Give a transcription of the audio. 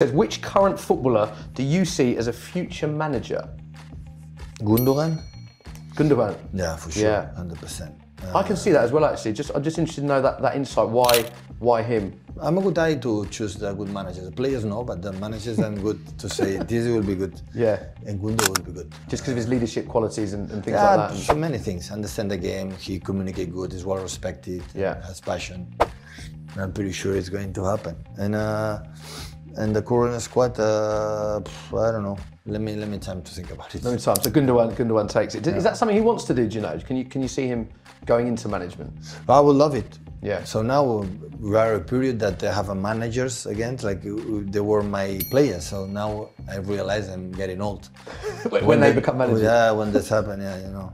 says, which current footballer do you see as a future manager? Gundogan? Gundogan. Yeah, for sure, Yeah. hundred percent. I can see that as well, actually. Just I'm just interested to know that, that insight. Why why him? I'm a good guy to choose the good managers. The players know, but the managers I'm good to say this will be good. Yeah. And Gundo will be good. Just because of his leadership qualities and, and things Yeah, like that. so many things. Understand the game. He communicate good. Is well respected. Yeah. Has passion. I'm pretty sure it's going to happen. And uh, and the current squad, uh, I don't know. Let me let me time to think about it. Many time. So Gundogan, Gundogan takes it. Is that something he wants to do? Do you know? Can you can you see him going into management? I would love it. Yeah. So now we are a period that they have a managers again, like uh, they were my players. So now I realize I'm getting old. When, when they become managers. Yeah, when this happen, yeah, you know.